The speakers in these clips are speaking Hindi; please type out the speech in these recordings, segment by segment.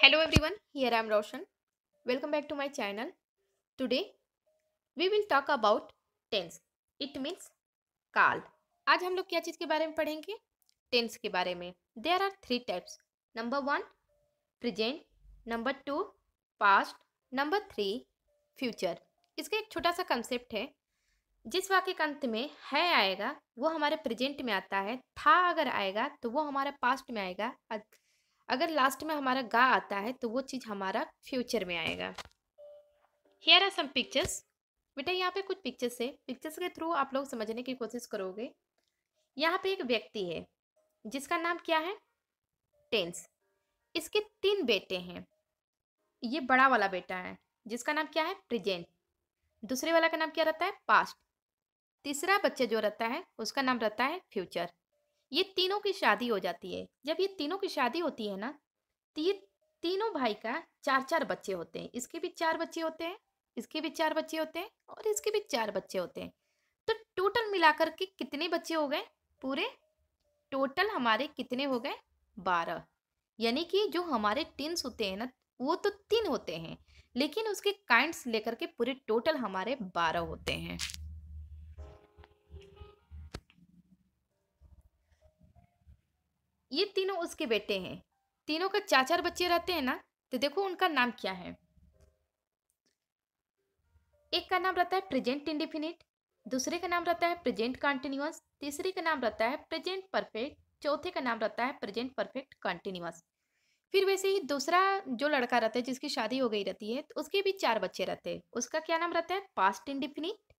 Hello everyone, here I am Roshan. Welcome back to my channel. Today we will talk about tense. It means काल आज हम लोग क्या चीज़ के बारे में पढ़ेंगे? टेंस के बारे में. There are three types number one present number two past number three future इसका एक छोटा सा कंसेप्ट है। जिस वाक्य के अंत में है आएगा वो हमारे प्रेजेंट में आता है। था अगर आएगा तो वो हमारे पास्ट में आएगा। अगर लास्ट में हमारा गा आता है तो वो चीज़ हमारा फ्यूचर में आएगा। हेयर आर सम पिक्चर्स बेटा, यहाँ पे कुछ पिक्चर्स है। पिक्चर्स के थ्रू आप लोग समझने की कोशिश करोगे। यहाँ पे एक व्यक्ति है, जिसका नाम क्या है? टेंस इसके तीन बेटे हैं। ये बड़ा वाला बेटा है, जिसका नाम क्या है? प्रेजेंट दूसरे वाला का नाम क्या रहता है? पास्ट तीसरा बच्चा जो रहता है, उसका नाम रहता है फ्यूचर ये तीनों की शादी हो जाती है। जब ये तीनों की शादी होती है ना तो ये तीनों भाई का चार चार बच्चे होते हैं। इसके भी चार बच्चे होते हैं, इसके भी चार बच्चे होते हैं और इसके भी चार बच्चे होते हैं। तो टोटल मिलाकर के कितने बच्चे हो गए पूरे? टोटल हमारे कितने हो गए? बारह। यानी कि जो हमारे टिन्स होते हैं ना, वो तो तीन होते हैं, लेकिन उसके काइंड्स लेकर के पूरे टोटल हमारे बारह होते हैं। ये तीनों उसके बेटे हैं। तीनों का चार चार बच्चे रहते हैं ना तो देखो उनका नाम क्या है। एक का नाम रहता है प्रेजेंट इंडिफिनिट, दूसरे का नाम रहता है प्रेजेंट कंटिन्यूस तीसरे का नाम रहता है प्रेजेंट परफेक्ट, चौथे का नाम रहता है प्रेजेंट परफेक्ट कंटिन्यूस फिर वैसे ही दूसरा जो लड़का रहता है जिसकी शादी हो गई रहती है तो उसके भी चार बच्चे रहते हैं। उसका क्या नाम रहता है? Past indefinite,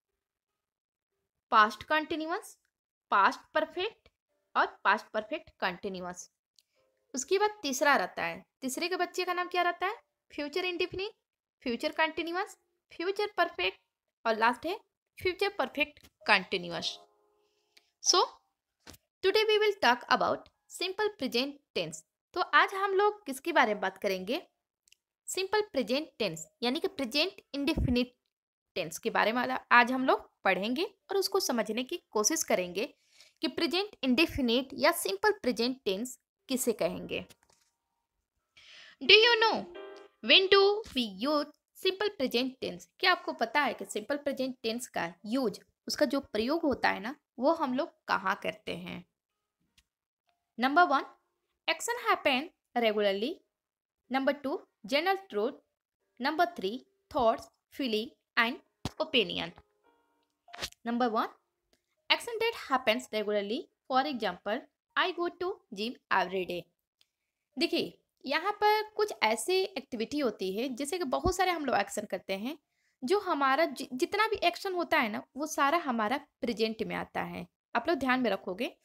past continuous past perfect और पास्ट परफेक्ट कंटिन्यूस उसके बाद तीसरा रहता है। तीसरे के बच्चे का नाम क्या रहता है? Future indefinite future continuous future perfect और लास्ट है future perfect continuous so today we will talk about simple present tense तो आज हम लोग किसके बारे में बात करेंगे? सिंपल प्रेजेंट टेंस यानी कि प्रेजेंट इंडिफिनिट टेंस के बारे में आज हम लोग पढ़ेंगे और उसको समझने की कोशिश करेंगे। कि प्रेजेंट इंडेफिनिट या सिंपल प्रेजेंट टेंस किसे कहेंगे? Do you know when do we use simple present tense क्या आपको पता है कि सिंपल प्रेजेंट टेंस का यूज़ उसका जो प्रयोग होता है ना, वो हम लोग कहाँ करते हैं? Number one action happen regularly number two general truth number three thoughts feeling and opinion number one action that happens regularly. For example i go to gym every day. देखिए यहाँ पर कुछ ऐसे एक्टिविटी होती है जैसे कि बहुत सारे हम लोग एक्शन करते हैं जो हमारा जि, जितना भी एक्शन होता है ना वो सारा हमारा प्रेजेंट में आता है। आप लोग ध्यान में रखोगे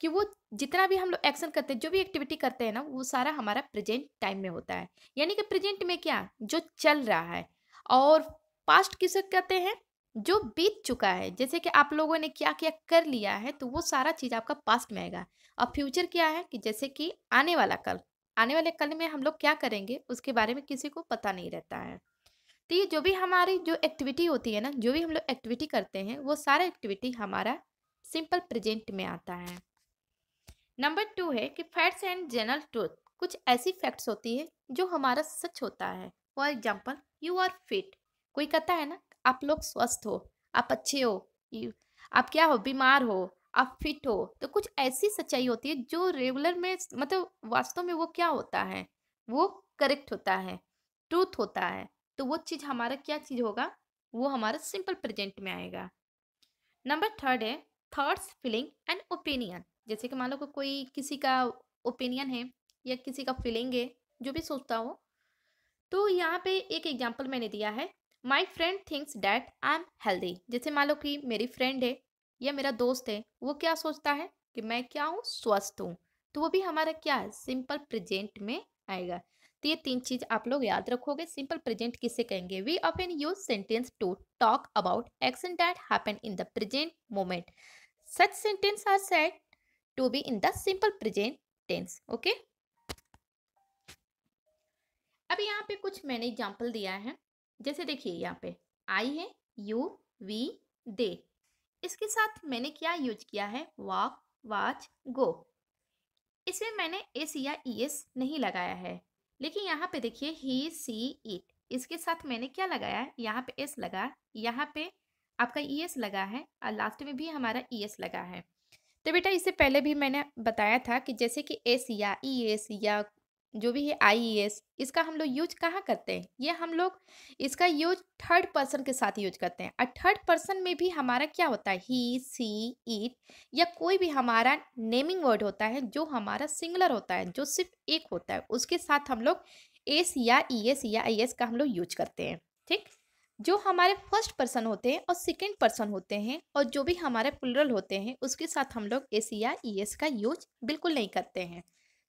कि वो जितना भी हम लोग एक्शन करते हैं जो भी एक्टिविटी करते हैं ना वो सारा हमारा प्रेजेंट टाइम में होता है। यानी कि प्रेजेंट में क्या? जो चल रहा है। और पास्ट किसे कहते हैं? जो बीत चुका है, जैसे कि आप लोगों ने क्या क्या कर लिया है तो वो सारा चीज़ आपका पास्ट में आएगा। और फ्यूचर क्या है कि जैसे कि आने वाला कल, आने वाले कल में हम लोग क्या करेंगे, उसके बारे में किसी को पता नहीं रहता है। तो ये जो भी हमारी जो एक्टिविटी होती है ना, जो भी हम लोग एक्टिविटी करते हैं, वो सारा एक्टिविटी हमारा सिंपल प्रेजेंट में आता है। नंबर टू है कि फैक्ट्स एंड जनरल ट्रूथ। कुछ ऐसी फैक्ट्स होती है, जो हमारा सच होता है। For example you are fit. कोई कहता है ना आप लोग स्वस्थ हो, आप अच्छे हो आप क्या हो, बीमार हो, आप फिट हो तो कुछ ऐसी सच्चाई होती है जो रेगुलर में मतलब वास्तव में वो क्या होता है, वो करेक्ट होता है, ट्रूथ होता है तो वो चीज़ हमारा क्या चीज़ होगा, वो हमारा सिंपल प्रेजेंट में आएगा। नंबर थर्ड है, थॉट्स, फीलिंग एंड ओपिनियन, जैसे कि मान लो कोई किसी का ओपिनियन है या किसी का फीलिंग है, जो भी सोचता हो तो यहाँ पे एक एग्जांपल मैंने दिया है my friend thinks that I am healthy जैसे मान लो कि मेरी फ्रेंड है या मेरा दोस्त है, वो क्या सोचता है कि मैं क्या हूँ? स्वस्थ हूँ। तो वो भी हमारा क्या है? सिंपल प्रेजेंट में आएगा। तो ये तीन चीज़ आप लोग याद रखोगे। सिंपल प्रेजेंट किसे कहेंगे? We often use sentence to talk about action that happen in the present moment such sentence are set to be in the simple present tense okay अब यहाँ पे कुछ मैंने एग्ज़ाम्पल दिया है। जैसे देखिए यहाँ पे आई है यू वी दे इसके साथ मैंने क्या यूज़ किया है? वॉक वाच गो इसमें मैंने एस या ई एस नहीं लगाया है। लेकिन यहाँ पे देखिए ही सी इट इसके साथ मैंने क्या लगाया है? यहाँ पे एस लगा, यहाँ पे आपका ई एस लगा है और लास्ट में भी हमारा ई एस लगा है। तो बेटा, इससे पहले भी मैंने बताया था कि जैसे कि एस या ई एस या जो भी है आई एस इसका हम लोग यूज़ कहाँ करते हैं? ये हम लोग इसका यूज़ थर्ड पर्सन के साथ यूज़ करते हैं। और थर्ड पर्सन में भी हमारा क्या होता है? ही, सी, इट या कोई भी हमारा नेमिंग वर्ड होता है, जो हमारा सिंगुलर होता है, जो सिर्फ़ एक होता है, उसके साथ हम लोग एस या ई एस या आई एस का हम लोग यूज़ करते हैं, ठीक? जो हमारे फ़र्स्ट पर्सन होते हैं और सेकेंड पर्सन होते हैं और जो भी हमारे प्लुरल होते हैं, उसके साथ हम लोग एस या ई एस का यूज़ बिल्कुल नहीं करते हैं।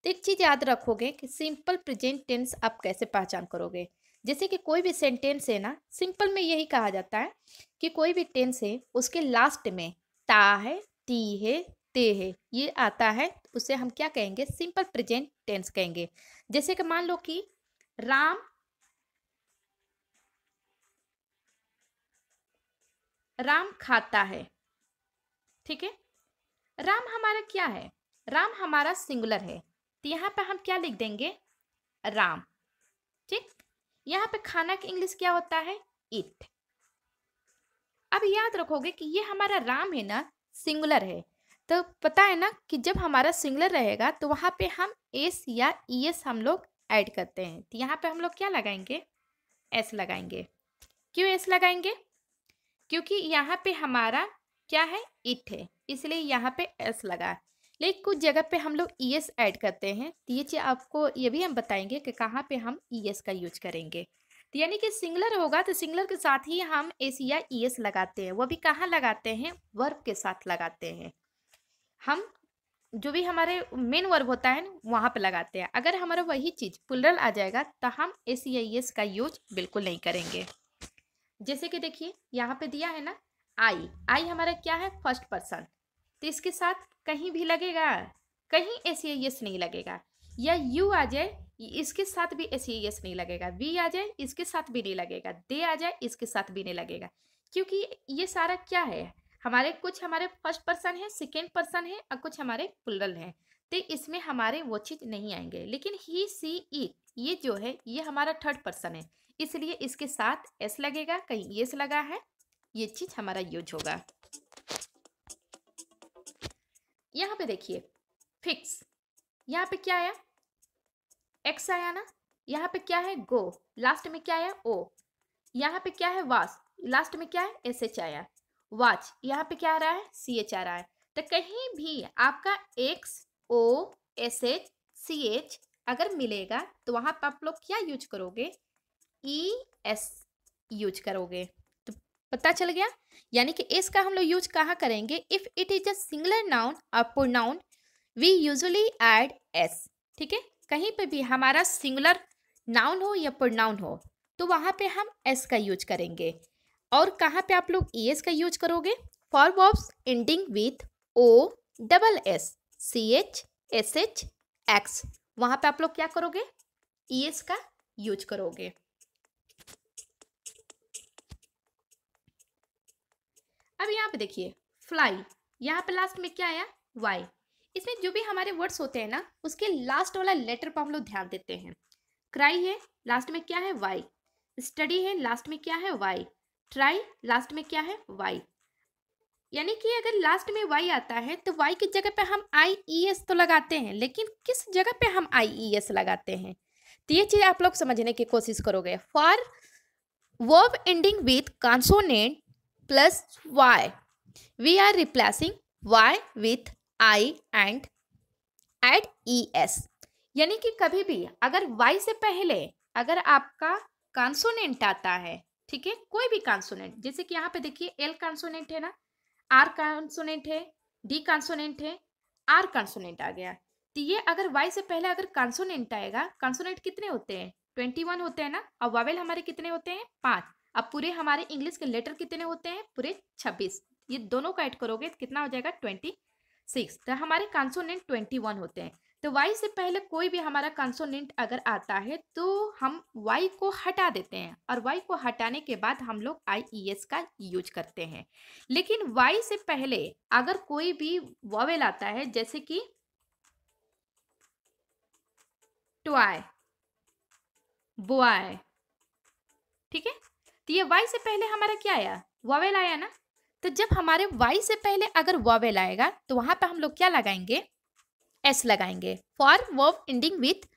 तो एक चीज़ याद रखोगे कि सिंपल प्रेजेंट टेंस आप कैसे पहचान करोगे? जैसे कि कोई भी सेंटेंस है ना, सिंपल में यही कहा जाता है कि कोई भी टेंस है, उसके लास्ट में ता है, ती है, ते है, ये आता है, उसे हम क्या कहेंगे? सिंपल प्रेजेंट टेंस कहेंगे। जैसे कि मान लो कि राम राम खाता है, ठीक है? राम हमारा क्या है? राम हमारा सिंगुलर है। तो यहाँ पे हम क्या लिख देंगे? राम। ठीक? यहाँ पे खाना की इंग्लिश क्या होता है? इट। अब याद रखोगे कि ये हमारा राम है ना, सिंगुलर है। तो पता है ना कि जब हमारा सिंगुलर रहेगा तो वहाँ पे हम एस या ई एस हम लोग ऐड करते हैं। तो यहाँ पे हम लोग क्या लगाएँगे? एस लगाएँगे। क्यों एस लगाएँगे? क्योंकि यहाँ पे हमारा क्या है? इट है। इसलिए यहाँ पे एस लगा। लेकिन कुछ जगह पे हम लोग ई एस ऐड करते हैं। तो ये चीज़ आपको ये भी हम बताएँगे कि कहाँ पे हम ई एस का यूज़ करेंगे। तो यानी कि सिंगलर होगा तो सिंगलर के साथ ही हम एस या ई एस लगाते हैं। वो भी कहाँ लगाते हैं? वर्ब के साथ लगाते हैं। हम जो भी हमारे मेन वर्ब होता है ना, वहाँ पे लगाते हैं। अगर हमारा वही चीज़ पुलरल आ जाएगा तो हम एस या ई एस का यूज़ बिल्कुल नहीं करेंगे। जैसे कि देखिए, यहाँ पे दिया है ना आई आई हमारा क्या है? फ़र्स्ट पर्सन तो इसके साथ कहीं भी लगेगा, कहीं एस एस नहीं लगेगा। या यू आ जाए इसके साथ भी एस नहीं लगेगा। वी आ जाए, इसके साथ भी नहीं लगेगा। दे आ जाए, इसके साथ भी नहीं लगेगा। क्योंकि ये सारा क्या है? हमारे, कुछ हमारे फ़र्स्ट पर्सन है सेकेंड पर्सन है, और कुछ हमारे पुलरल हैं। तो इसमें हमारे वो चीज़ नहीं आएँगे। लेकिन ही सी इट ये जो है, ये हमारा थर्ड पर्सन है। इसलिए इसके साथ एस लगेगा, कहीं एस लगा है, ये चीज़ हमारा यूज़ होगा। यहाँ पे देखिए फिक्स यहाँ पे क्या आया? एक्स आया ना? यहाँ पे क्या है? गो लास्ट में क्या आया? ओ यहाँ पे क्या है? वास लास्ट में क्या है? एस एच आया। वाच यहाँ पे क्या आ रहा है? सी एच आ रहा है। तो कहीं भी आपका X O S H C H अगर मिलेगा तो वहाँ पर आप लोग क्या यूज़ करोगे? ई एस यूज़ करोगे। पता चल गया? यानी कि एस का हम लोग यूज़ कहाँ करेंगे? If it is a singular noun और pronoun we usually add S ठीक है? कहीं पे भी हमारा सिंगुलर नाउन हो या प्रोनाउन हो तो वहाँ पे हम एस का यूज़ करेंगे। और कहाँ पे आप लोग ई एस का यूज़ करोगे? For verbs ending with O double S C H S H X वहाँ पे आप लोग क्या करोगे? ई एस का यूज़ करोगे। अब यहाँ पे देखिए फ्लाई यहाँ पे लास्ट में क्या आया? वाई इसमें जो भी हमारे वर्ड्स होते हैं ना, उसके लास्ट वाला लेटर पर हम लोग ध्यान देते हैं। क्राई है लास्ट में क्या है? वाई स्टडी है लास्ट में क्या है? वाई ट्राई लास्ट में क्या है? वाई यानी कि अगर लास्ट में वाई आता है तो वाई की जगह पे हम आई ई एस तो लगाते हैं, लेकिन किस जगह पे हम आई ई एस लगाते हैं? तो ये चीज़ आप लोग समझने की कोशिश करोगे। For verb ending with consonant Y we are replacing Y with I and add E S यानी कि कभी भी अगर वाई से पहले अगर आपका कॉन्सोनेंट आता है, ठीक है? कोई भी कॉन्सोनेंट जैसे कि यहाँ पे देखिए एल कॉन्सोनेंट है ना आर कॉन्सोनेंट है डी कॉन्सोनेंट है आर कॉन्सोनेंट आ गया। तो ये अगर वाई से पहले अगर कॉन्सोनेंट आएगा कॉन्सोनेंट कितने होते हैं? ट्वेंटी वन होते हैं ना? और वावेल हमारे कितने होते हैं? पाँच। अब पूरे हमारे इंग्लिश के लेटर कितने होते हैं? पूरे छब्बीस। ये दोनों का ऐड करोगे तो कितना हो जाएगा? Twenty six. तो हमारे कॉन्सोनेंट ट्वेंटी वन होते हैं। तो वाई से पहले कोई भी हमारा कॉन्सोनेंट अगर आता है तो हम वाई को हटा देते हैं और वाई को हटाने के बाद हम लोग आई ई एस का यूज़ करते हैं। लेकिन वाई से पहले अगर कोई भी वॉवेल आता है, जैसे कि टॉय बॉय ठीक है? तो ये वाई से पहले हमारा क्या आया? वॉवेल आया ना? तो जब हमारे वाई से पहले अगर वॉवेल आएगा तो वहाँ पर हम लोग क्या लगाएँगे? एस लगाएँगे। For verb ending with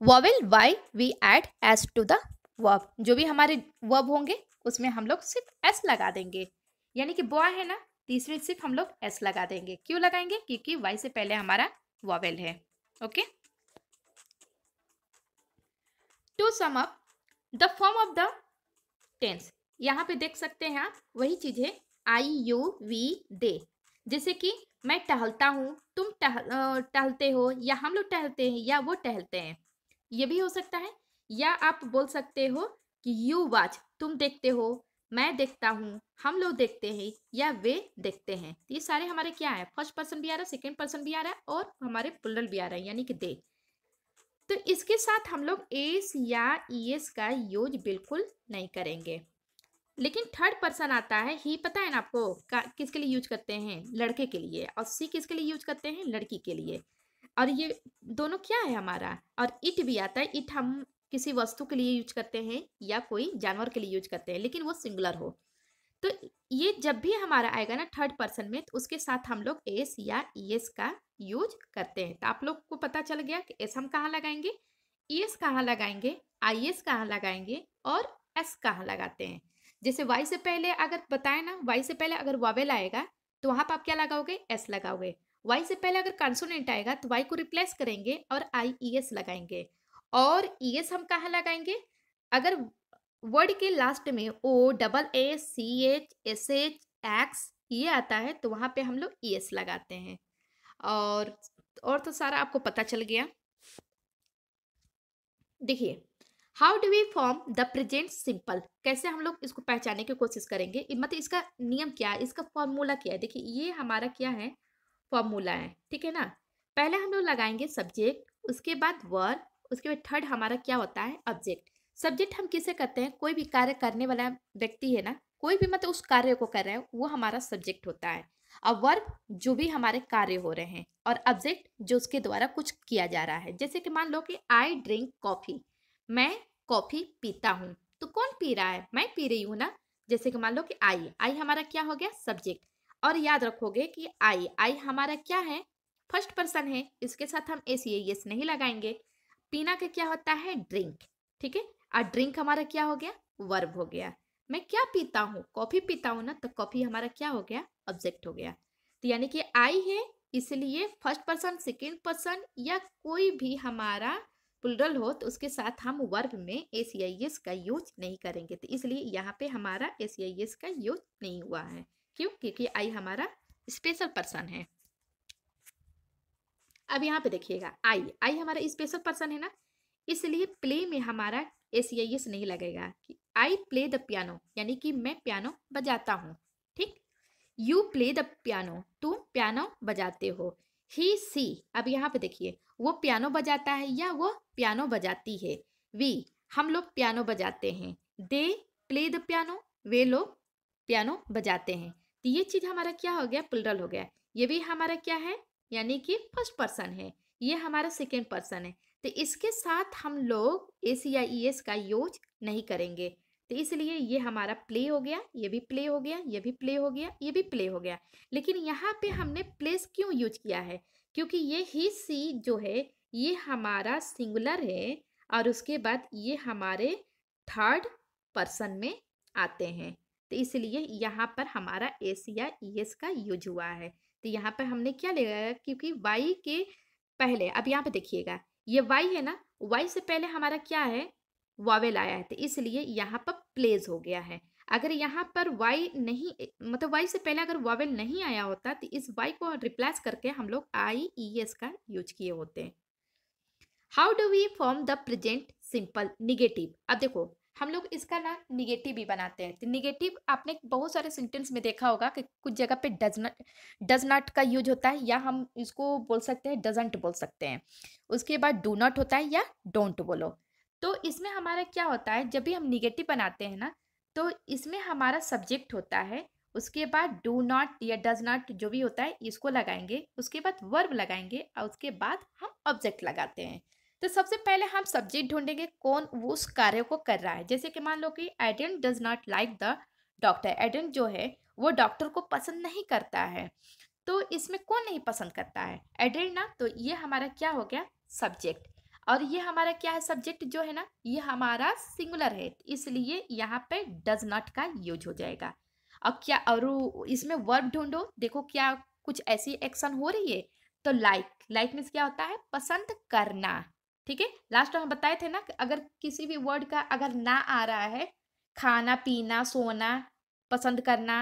vowel Y we add S to the verb जो भी हमारे वर्ब होंगे, उसमें हम लोग सिर्फ़ एस लगा देंगे। यानी कि बॉय है ना? तीसरे सिर्फ़ हम लोग एस लगा देंगे। क्यों लगाएँगे? क्योंकि वाई से पहले हमारा वॉवेल है। Okay to sum up the form of the tense यहाँ पे देख सकते हैं आप, वही चीज़ है आई यू वी दे जैसे कि मैं टहलता हूँ, तुम टहल टहलते हो, या हम लोग टहलते हैं, या वो टहलते हैं। ये भी हो सकता है, या आप बोल सकते हो कि यू वाच तुम देखते हो, मैं देखता हूँ, हम लोग देखते हैं, या वे देखते हैं। ये सारे हमारे क्या है फ़र्स्ट पर्सन भी आ रहा है सेकेंड पर्सन भी आ रहा है, और हमारे पुलर भी आ रहा है, यानी कि दे तो इसके साथ हम लोग एस या ई एस का यूज़ बिल्कुल नहीं करेंगे। लेकिन थर्ड पर्सन आता है ही पता है ना आपको का, किसके लिए यूज़ करते हैं? लड़के के लिए। और सी किसके लिए यूज़ करते हैं? लड़की के लिए। और ये दोनों क्या है हमारा? और इट भी आता है इट हम किसी वस्तु के लिए यूज़ करते हैं या कोई जानवर के लिए यूज़ करते हैं लेकिन वो सिंगुलर हो। तो ये जब भी हमारा आएगा ना थर्ड पर्सन में तो उसके साथ हम लोग एस या ई एस का यूज़ करते हैं। तो आप लोग को पता चल गया कि एस हम कहाँ लगाएँगे? ई एस कहाँ लगाएँगे? आई एस कहाँ लगाएँगे? और एस कहाँ लगाते हैं? जैसे वाई से पहले अगर बताए ना, वाई से पहले अगर वावेल आएगा तो वहाँ पर आप क्या लगाओगे? एस लगाओगे। वाई से पहले अगर कंसोनेंट आएगा तो वाई को रिप्लेस करेंगे और आई ई एस लगाएँगे। और ई एस हम कहाँ लगाएँगे? अगर वर्ड के लास्ट में O, double A, C, H, S, H, X ये आता है तो वहाँ पे हम लोग ई एस लगाते हैं। और और तो सारा आपको पता चल गया। देखिए how do we form the present simple कैसे हम लोग इसको पहचानने की कोशिश करेंगे? मतलब इसका नियम क्या है? इसका फॉर्मूला क्या है? देखिए, ये हमारा क्या है? फॉर्मूला है, ठीक है ना? पहले हम लोग लगाएँगे सब्जेक्ट उसके बाद वर्ड उसके बाद थर्ड हमारा क्या होता है? ऑब्जेक्ट सब्जेक्ट हम किसे करते हैं? कोई भी कार्य करने वाला व्यक्ति है ना? कोई भी मतलब उस कार्य को कर रहा है, वो हमारा सब्जेक्ट होता है। वर्ब जो भी हमारे कार्य हो रहे हैं और ऑब्जेक्ट जो उसके द्वारा कुछ किया जा रहा है। जैसे कि मान लो कि आई ड्रिंक कॉफ़ी मैं कॉफ़ी पीता हूँ तो कौन पी रहा है? मैं पी रही हूँ ना? जैसे कि मान लो कि आई आई हमारा क्या हो गया? सब्जेक्ट और याद रखोगे कि आई आई हमारा क्या है? फ़र्स्ट पर्सन है, इसके साथ हम ए सी एस नहीं लगाएँगे। पीना का क्या होता है? ड्रिंक ठीक है? और ड्रिंक हमारा क्या हो गया? वर्ब हो गया। मैं क्या पीता हूँ? कॉफ़ी पीता हूँ ना तो कॉफ़ी हमारा क्या हो गया? ऑब्जेक्ट हो गया। तो यानी कि आई है, इसलिए फ़र्स्ट पर्सन, सेकेंड पर्सन या कोई भी हमारा पुलरल हो तो उसके साथ हम वर्ब में ए सी आई एस का यूज़ नहीं करेंगे। तो इसलिए यहाँ पे हमारा ए सी आई एस का यूज़ नहीं हुआ है। क्यों? क्योंकि आई हमारा स्पेशल पर्सन है। अब यहाँ पे देखिएगा, आई। आई हमारा स्पेशल पर्सन है ना, इसलिए प्ले में हमारा ए सी आई एस नहीं लगेगा कि आई प्ले द पियानो यानी कि मैं पियानो बजाता हूँ, ठीक? यू प्ले द पियानो तुम पियानो बजाते हो। ही सी अब यहाँ पे देखिए, वो पियानो बजाता है या वो पियानो बजाती है? वी हम लोग पियानो बजाते हैं। दे प्ले द पियानो वे लोग पियानो बजाते हैं। तो ये चीज़ हमारा क्या हो गया? पुलरल हो गया। ये भी हमारा क्या है? यानी कि फ़र्स्ट पर्सन है। ये हमारा सेकेंड पर्सन है। तो इसके साथ हम लोग एस या ई एस का यूज़ नहीं करेंगे। तो इसलिए ये हमारा प्ले हो गया, ये भी प्ले हो गया, ये भी प्ले हो गया, ये भी प्ले हो गया। लेकिन यहाँ पे हमने प्लेस क्यों यूज़ किया है? क्योंकि ये ही सी जो है, ये हमारा सिंगुलर है और उसके बाद ये हमारे थर्ड पर्सन में आते हैं। तो इसलिए यहाँ पर हमारा एस या ई एस का यूज़ हुआ है। तो यहाँ पर हमने क्या लिया क्योंकि वाई के पहले, अब यहाँ पे देखिएगा। ये वाई है ना वाई से पहले हमारा क्या है? वावेल आया है तो इसलिए यहाँ पर प्लेज हो गया है। अगर यहाँ पर वाई नहीं मतलब वाई से पहले अगर वावेल नहीं आया होता तो इस वाई को रिप्लेस करके हम लोग आई ई एस का यूज़ किए होते हैं। How do we form the present simple negative अब देखो हम लोग इसका ना निगेटिव भी बनाते हैं। तो निगेटिव आपने बहुत सारे सेंटेंस में देखा होगा कि कुछ जगह पे डज नॉट डज नॉट का यूज़ होता है या हम इसको बोल सकते हैं डजेंट बोल सकते हैं। उसके बाद डू नॉट होता है या डोंट बोलो। तो इसमें हमारा क्या होता है, जब भी हम निगेटिव बनाते हैं ना तो इसमें हमारा सब्जेक्ट होता है, उसके बाद डू नॉट या डज नॉट जो भी होता है, इसको लगाएँगे, उसके बाद वर्ब लगाएँगे और उसके बाद हम ऑब्जेक्ट लगाते हैं। तो सबसे पहले हम सब्जेक्ट ढूंढेंगे कौन वो उस कार्य को कर रहा है। जैसे कि मान लो कि एडेंट does not like the doctor एडेंट जो है, वो डॉक्टर को पसंद नहीं करता है। तो इसमें कौन नहीं पसंद करता है? एडेंट ना? तो ये हमारा क्या हो गया? सब्जेक्ट। और ये हमारा क्या है? सब्जेक्ट जो है ना, ये हमारा सिंगुलर है। इसलिए यहाँ पे डज नॉट का यूज़ हो जाएगा। अब क्या और इसमें वर्ब ढूंढो। देखो क्या कुछ ऐसी एक्शन हो रही है? तो लाइक लाइक मीन्स क्या होता है? पसंद करना। ठीक है? लास्ट हम बताए थे ना अगर किसी भी वर्ड का अगर ना आ रहा है, खाना, पीना, सोना, पसंद करना,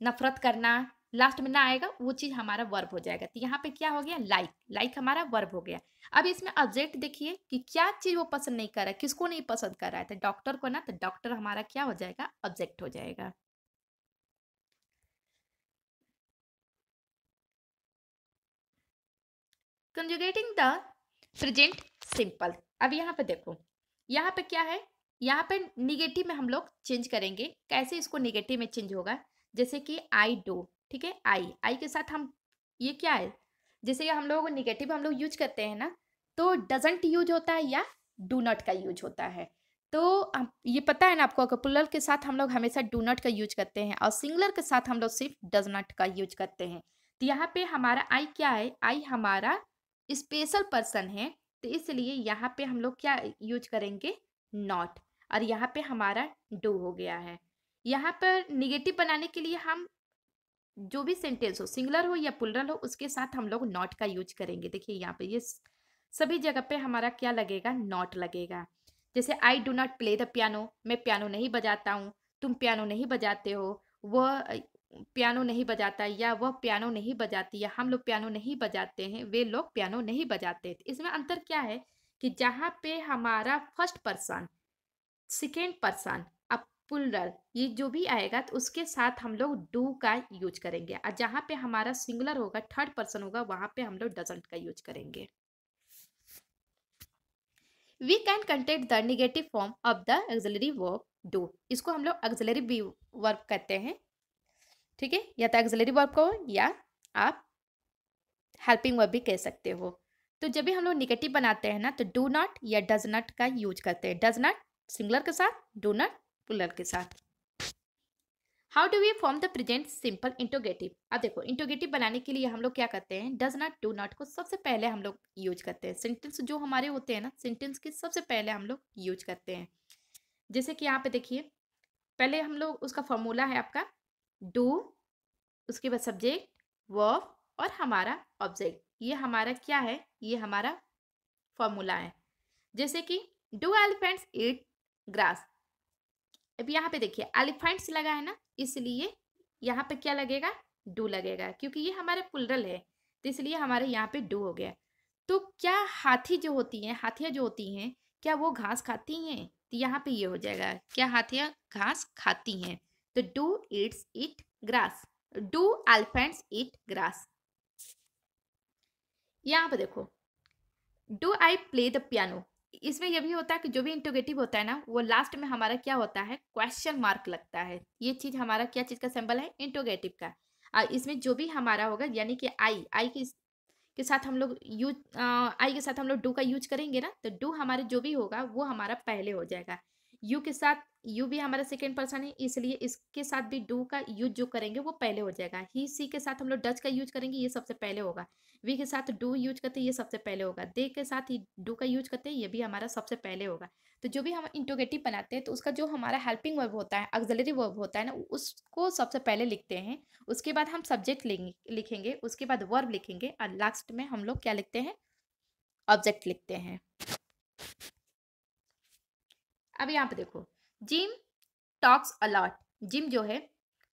नफरत करना लास्ट में ना आएगा, वो चीज़ हमारा वर्ब हो जाएगा। तो यहाँ पे क्या हो गया? लाइक लाइक हमारा वर्ब हो गया। अब इसमें ऑब्जेक्ट देखिए कि क्या चीज़ वो पसंद नहीं कर रहा है, किसको नहीं पसंद कर रहा है? तो डॉक्टर को ना तो डॉक्टर हमारा क्या हो जाएगा? ऑब्जेक्ट हो जाएगा। Conjugating the present simple. अब यहाँ पे देखो, यहाँ पे क्या है? यहाँ पे निगेटिव में हम लोग चेंज करेंगे। कैसे इसको निगेटिव में चेंज होगा? जैसे कि आई डो ठीक है? आई आई के साथ हम, ये क्या है? जैसे हम लोग निगेटिव हम लोग यूज़ करते हैं ना तो डजेंट यूज़ होता है या डू नॉट का यूज़ होता है। तो ये पता है ना आपको, अगर पुलर के साथ हम लोग हमेशा डू नॉट का यूज़ करते हैं और सिंगलर के साथ हम लोग सिर्फ़ डज नॉट का यूज़ करते हैं। तो यहाँ पे हमारा आई क्या है? आई हमारा स्पेशल पर्सन है। तो इसलिए यहाँ पे हम लोग क्या यूज़ करेंगे? नॉट। और यहाँ पे हमारा डू हो गया है। यहाँ पर निगेटिव बनाने के लिए हम जो भी सेंटेंस हो, सिंगुलर हो या पुलरल हो, उसके साथ हम लोग नॉट का यूज़ करेंगे। देखिए यहाँ पे ये सभी जगह पे हमारा क्या लगेगा? नॉट लगेगा। जैसे I do not play the piano मैं पियानो नहीं बजाता हूँ, तुम पियानो नहीं बजाते हो, वह पियानो नहीं बजाता या वह पियानो नहीं बजाती या हम लोग पियानो नहीं बजाते हैं, वे लोग पियानो नहीं बजाते इसमें अंतर क्या है कि जहाँ पे हमारा फ़र्स्ट पर्सन सेकेंड पर्सन अब ये जो भी आएगा तो उसके साथ हम लोग डू का यूज़ करेंगे। और जहाँ पे हमारा सिंगुलर होगा थर्ड पर्सन होगा, वहाँ पे हम लोग डजेंट का यूज़ करेंगे। We can contract the negative form of the auxiliary verb do इसको हम लोग एक्सलरी वर्ब कहते हैं। ठीक है? या तो एक्सलरी वर्ब कहो या आप हेल्पिंग वर्ब भी कह सकते हो। तो जब भी हम लोग निगेटिव बनाते हैं ना तो डू नॉट या डज नॉट का यूज़ करते हैं। डज नॉट सिंगुलर के साथ डू नॉट पुलर के साथ। How do we form the present simple interrogative अब देखो इंटोगेटिव बनाने के लिए हम लोग क्या करते हैं? डज नॉट डू नॉट को सबसे पहले हम लोग यूज़ करते हैं। सेंटेंस जो हमारे होते हैं ना सेंटेंस के सबसे पहले हम लोग यूज़ करते हैं। जैसे कि यहाँ पे देखिए, पहले हम लोग उसका फॉर्मूला है आपका डू, उसके बाद सब्जेक्ट, वर्ब और हमारा ऑब्जेक्ट। ये हमारा क्या है? ये हमारा फॉर्मूला है। जैसे कि डू एलिफेंट्स ईट ग्रास। अब यहाँ पे देखिए, एलिफेंट्स लगा है ना, इसलिए यहाँ पे क्या लगेगा? डू लगेगा, क्योंकि ये हमारा पुलरल है तो इसलिए हमारे यहाँ पे डू हो गया। तो क्या हाथी जो होती हैं, हाथियाँ जो होती हैं, क्या वो घास खाती हैं? तो यहाँ पे ये हो जाएगा, क्या हाथियाँ घास खाती हैं? तो do its eat grass do elephants eat grass यहाँ पर देखो। Do I play the piano इसमें यह भी होता है कि जो भी इंटोगेटिव होता है ना, वो लास्ट में हमारा क्या होता है? क्वेश्चन मार्क लगता है। ये चीज़ हमारा क्या चीज़ का सिंबल है? इंटोगेटिव का। और इसमें जो भी हमारा होगा, यानी कि आई आई के साथ हम लोग यूज़ आई के साथ हम लोग डू का यूज़ करेंगे ना तो डू हमारे जो भी होगा, वो हमारा पहले हो जाएगा। यू के साथ यू भी हमारा सेकेंड पर्सन है, इसलिए इसके साथ भी डू का यूज़ जो करेंगे वो पहले हो जाएगा। ही सी के साथ हम लोग डच का यूज़ करेंगे, ये सबसे पहले होगा। वी के साथ डू यूज़ करते हैं, ये सबसे पहले होगा। दे के साथ ही डू का यूज़ करते हैं, ये भी हमारा सबसे पहले होगा। तो जो भी हम इंटोगेटिव बनाते हैं तो उसका जो हमारा हेल्पिंग वर्ब होता है ऑक्सिलरी वर्ब होता है ना, उसको सबसे पहले लिखते हैं। उसके बाद हम सब्जेक्ट लिखेंगे, उसके बाद वर्ब लिखेंगे, और लास्ट में हम लोग क्या लिखते हैं? ऑब्जेक्ट लिखते हैं। अब यहाँ पे देखो। जिम टॉक्स अलॉट जिम जो है,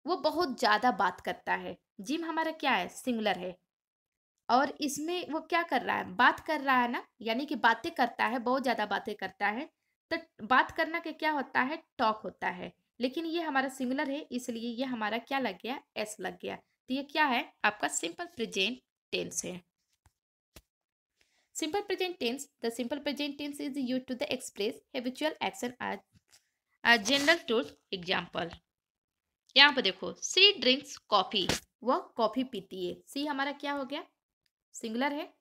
वो बहुत ज़्यादा बात करता है। जिम हमारा क्या है? सिंगुलर है। और इसमें वो क्या कर रहा है? बात कर रहा है ना? यानी कि बातें करता है, बहुत ज़्यादा बातें करता है तो बात करना के क्या होता है? टॉक होता है। लेकिन ये हमारा सिंगुलर है, इसलिए ये हमारा क्या लग गया? एस लग गया। तो ये क्या है? आपका सिंपल प्रेजेंट टेंस है। Simple present tense, the simple present tense is use to the express habitual action as general truth example यहाँ पर देखो सी ड्रिंक्स कॉफ़ी वह कॉफ़ी पीती है। सी हमारा क्या हो गया? सिंगुलर है।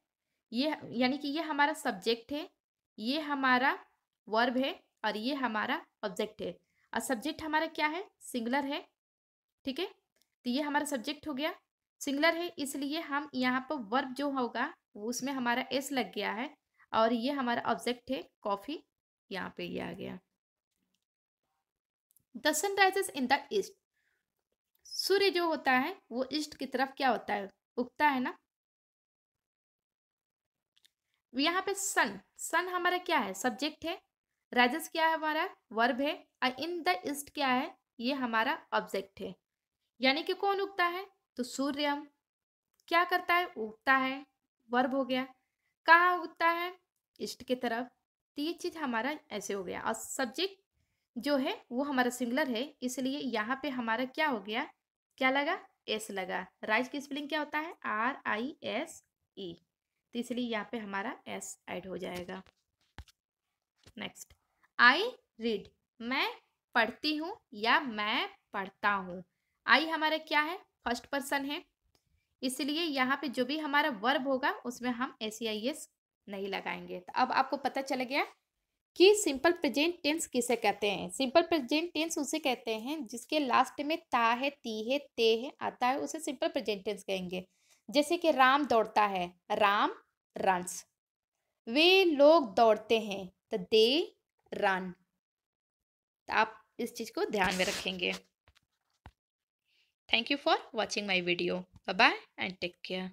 ये यानी कि ये हमारा सब्जेक्ट है ये हमारा वर्ब है और ये हमारा ऑब्जेक्ट है। और सब्जेक्ट हमारा क्या है? सिंगुलर है। ठीक है? तो ये हमारा सब्जेक्ट हो गया। सिंगुलर है, इसलिए हम यहाँ पर वर्ब जो होगा, उसमें हमारा एस लग गया है और ये हमारा ऑब्जेक्ट है। कॉफ़ी यहाँ पे ये आ गया। The sun rises in the east. सूर्य जो होता है, वो ईस्ट की तरफ़ क्या होता है? उगता है ना? यहाँ पे सन सन हमारा क्या है? सब्जेक्ट है। राइजेस क्या है हमारा? वर्ब है। और इन द ईस्ट क्या है? ये हमारा ऑब्जेक्ट है। यानी कि कौन उगता है? तो सूर्य क्या करता है? उगता है। वर्ब हो गया। कहाँ उगता है? ईस्ट की तरफ़। तो ये चीज़ हमारा ऐसे हो गया। और सब्जेक्ट जो है वो हमारा सिंगुलर है, इसलिए यहाँ पे हमारा क्या हो गया? क्या लगा? एस लगा। राइज की स्पेलिंग क्या होता है? आर आई एस ई तो इसलिए यहाँ पे हमारा एस ऐड हो जाएगा। नेक्स्ट आई रीड मैं पढ़ती हूँ या मैं पढ़ता हूँ? आई हमारा क्या है? फ़र्स्ट पर्सन है। इसलिए यहाँ पे जो भी हमारा वर्ब होगा, उसमें हम एस आई एस नहीं लगाएँगे। तो अब आपको पता चल गया कि सिंपल प्रेजेंट टेंस किसे कहते हैं? सिंपल प्रेजेंट टेंस उसे कहते हैं जिसके लास्ट में ता है, ती है, ते है, आता है, उसे सिंपल प्रेजेंट टेंस कहेंगे। जैसे कि राम दौड़ता है। राम रन्स वे लोग दौड़ते हैं। तो दे रन तो आप इस चीज़ को ध्यान में रखेंगे। Thank you for watching my video bye and take care